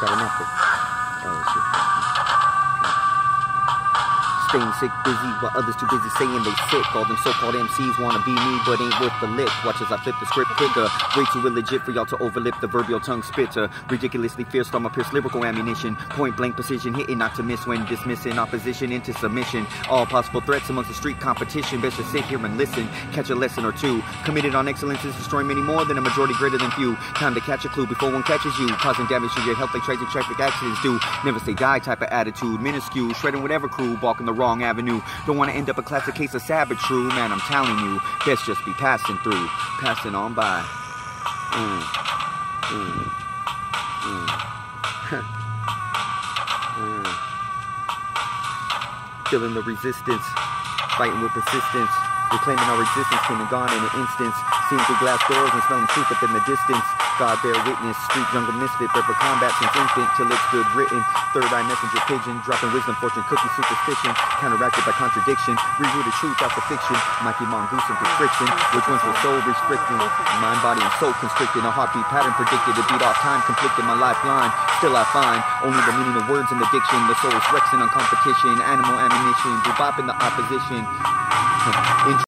Caramazo. Staying sick, busy, while others too busy saying they sick. All them so-called MCs wanna be me, but ain't worth the lick. Watch as I flip the script quicker. Way too illegit for y'all to overlip the verbal tongue spitter. Ridiculously fierce, storm pierce lyrical ammunition. Point blank precision, hitting not to miss when dismissing opposition into submission. All possible threats amongst the street competition. Best to sit here and listen, catch a lesson or two. Committed on excellence is destroying many more than a majority greater than few. Time to catch a clue before one catches you. Causing damage to your health like tragic traffic accidents do. Never say die type of attitude. Minuscule, shredding whatever crew, balking the wrong avenue. Don't want to end up a classic case of savage true. Man, I'm telling you, best just be passing through. Passing on by. Mm. Mm. Mm. mm. Feeling the resistance, fighting with persistence, reclaiming our existence, came and gone in an instance. Seeing through glass doors and smelling truth up in the distance. God bear witness, street jungle misfit, bred for combat since infant till it's good written. Third eye messenger pigeon, dropping wisdom, fortune, cookie, superstition, counteracted by contradiction. Rerooted truth out after fiction, Mikey mongoose and constriction, which ones were soul restricting. Mind, body, and soul constricting. A heartbeat pattern predicted to beat off time, conflicted my lifeline. Still I find only the meaning of words in the diction. The soul is flexing on competition, animal ammunition, bebop the opposition.